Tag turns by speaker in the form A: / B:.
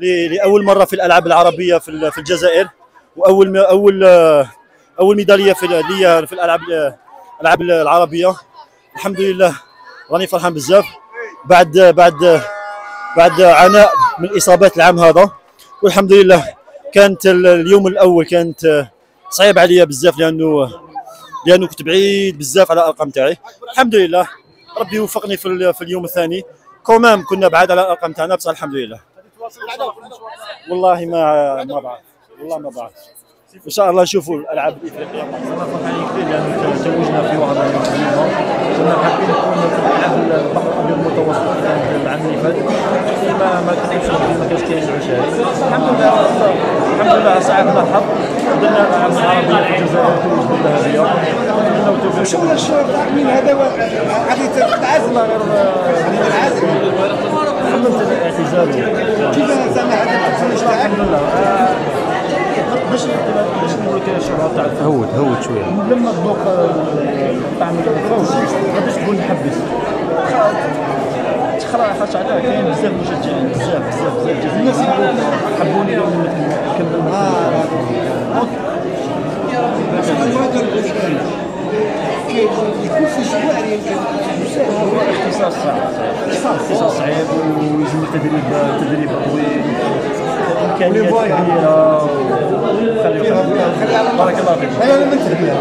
A: لأول مرة في الألعاب العربية في ال- في الجزائر وأول أول آه، أول ميدالية في ليا في الألعاب الألعاب العربية. الحمد لله راني فرحان بزاف. بعد بعد بعد عناء من الإصابات العام هذا. والحمد لله كانت ال- اليوم الأول كانت آه، صعيب عليا بزاف لأنه لأنه كنت بعيد بزاف على الأرقام تاعي. الحمد لله ربي وفقني في, في اليوم الثاني. كومام كنا بعاد على الأرقام تاعنا بصح الحمد لله. والله ما ما بعرف. والله ما بعرف. إن شاء الله نشوفوا
B: الألعاب الإفريقية. توجنا في المتوسط العام اللي فات ما كانش الحمد لله الحمد لله الحظ درنا الالعاب العربيه في الجزائر توجنا ذهبيه نتمنوا التوفيق
C: شو الشعور من هذا غادي
B: حملت الاعتزال
C: كيف زعما هذا
B: باش باش الشعور تاع
D: هود هود شوية.
B: لما تذوق طعم الفوز غاديش تقول نحبس تخرع خاطر عليها كاين بزاف مشجعين بزاف بزاف بزاف الناس حبوني لاني نكمل
C: يكون في
B: أسبوع صعب اختصاص صعيب ويلزم تدريب تدريب طويل امكانيات كبيره بارك الله فيك